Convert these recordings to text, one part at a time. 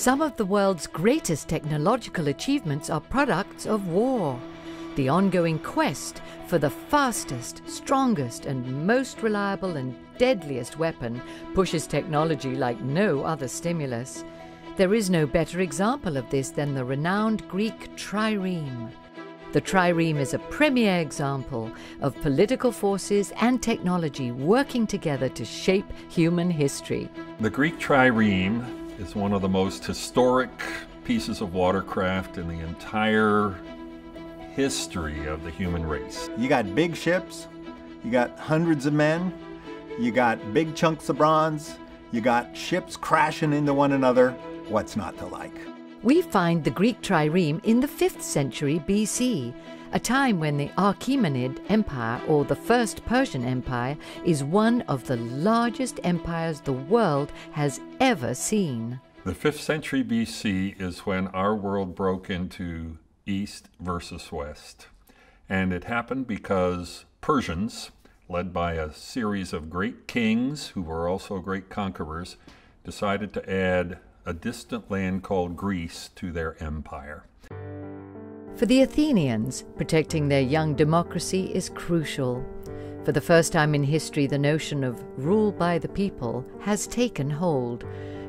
Some of the world's greatest technological achievements are products of war. The ongoing quest for the fastest, strongest, and most reliable and deadliest weapon pushes technology like no other stimulus. There is no better example of this than the renowned Greek trireme. The trireme is a premier example of political forces and technology working together to shape human history. The Greek trireme is one of the most historic pieces of watercraft in the entire history of the human race. You got big ships, you got hundreds of men, you got big chunks of bronze, you got ships crashing into one another, what's not to like? We find the Greek trireme in the 5th century BC, a time when the Achaemenid Empire, or the First Persian Empire, is one of the largest empires the world has ever seen. The 5th century BC is when our world broke into East versus West. And it happened because Persians, led by a series of great kings who were also great conquerors, decided to add a distant land called Greece to their empire. For the Athenians, protecting their young democracy is crucial. For the first time in history, the notion of rule by the people has taken hold,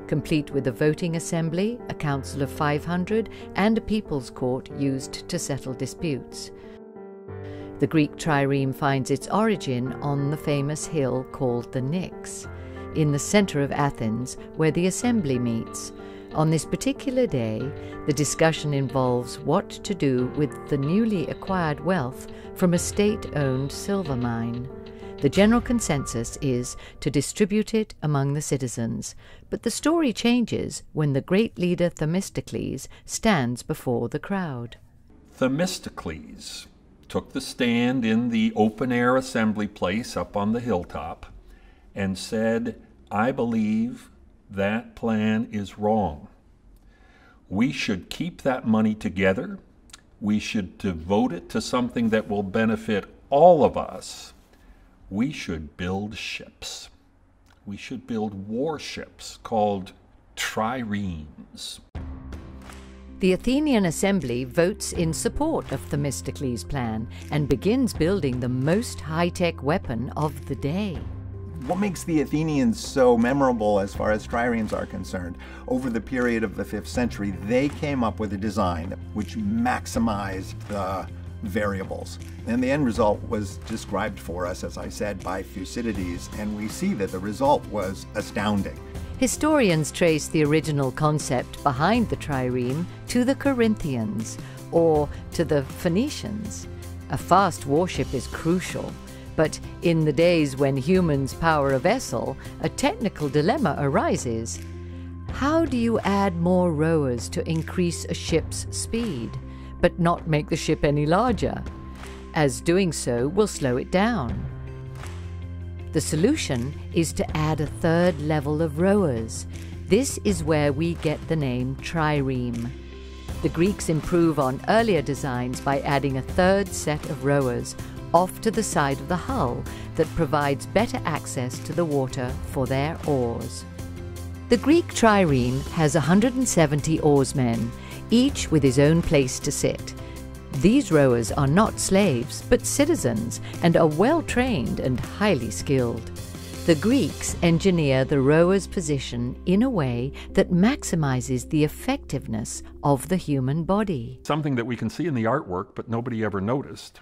complete with a voting assembly, a council of 500, and a people's court used to settle disputes. The Greek trireme finds its origin on the famous hill called the Pnyx in the center of Athens, where the assembly meets. On this particular day, the discussion involves what to do with the newly acquired wealth from a state owned silver mine. The general consensus is to distribute it among the citizens, but the story changes when the great leader Themistocles stands before the crowd. Themistocles took the stand in the open air assembly place up on the hilltop and said, I believe that plan is wrong. We should keep that money together. We should devote it to something that will benefit all of us. We should build ships. We should build warships called triremes. The Athenian assembly votes in support of Themistocles' plan and begins building the most high tech weapon of the day what makes the Athenians so memorable as far as triremes are concerned? Over the period of the 5th century, they came up with a design which maximized the variables. And the end result was described for us, as I said, by Thucydides, and we see that the result was astounding. Historians trace the original concept behind the trireme to the Corinthians or to the Phoenicians. A fast warship is crucial but in the days when humans power a vessel, a technical dilemma arises. How do you add more rowers to increase a ship's speed, but not make the ship any larger? As doing so will slow it down. The solution is to add a third level of rowers. This is where we get the name trireme. The Greeks improve on earlier designs by adding a third set of rowers, off to the side of the hull that provides better access to the water for their oars. The Greek trireme has 170 oarsmen, each with his own place to sit. These rowers are not slaves, but citizens, and are well trained and highly skilled. The Greeks engineer the rower's position in a way that maximizes the effectiveness of the human body. Something that we can see in the artwork, but nobody ever noticed.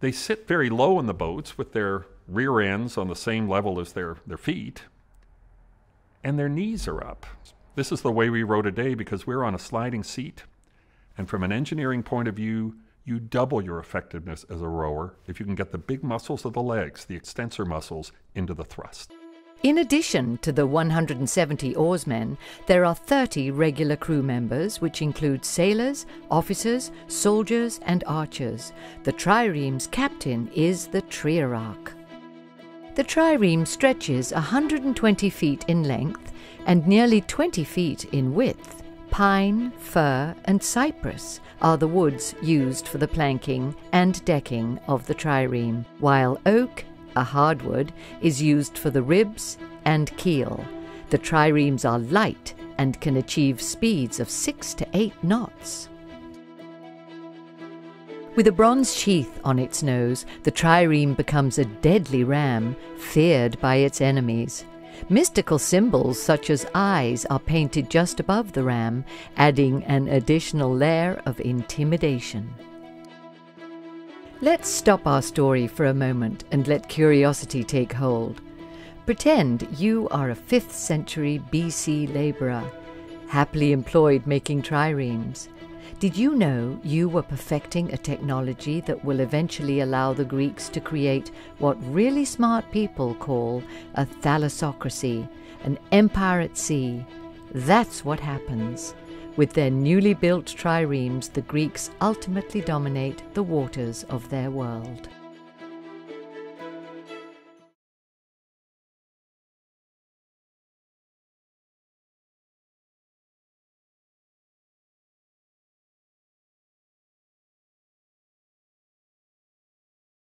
They sit very low in the boats with their rear ends on the same level as their, their feet, and their knees are up. This is the way we row today because we're on a sliding seat. And from an engineering point of view, you double your effectiveness as a rower if you can get the big muscles of the legs, the extensor muscles, into the thrust. In addition to the 170 oarsmen, there are 30 regular crew members, which include sailors, officers, soldiers, and archers. The trireme's captain is the trierarch. The trireme stretches 120 feet in length and nearly 20 feet in width. Pine, fir, and cypress are the woods used for the planking and decking of the trireme, while oak, a hardwood, is used for the ribs and keel. The triremes are light and can achieve speeds of 6 to 8 knots. With a bronze sheath on its nose, the trireme becomes a deadly ram, feared by its enemies. Mystical symbols such as eyes are painted just above the ram, adding an additional layer of intimidation. Let's stop our story for a moment and let curiosity take hold. Pretend you are a 5th century BC labourer, happily employed making triremes. Did you know you were perfecting a technology that will eventually allow the Greeks to create what really smart people call a thalassocracy, an empire at sea? That's what happens. With their newly built triremes, the Greeks ultimately dominate the waters of their world.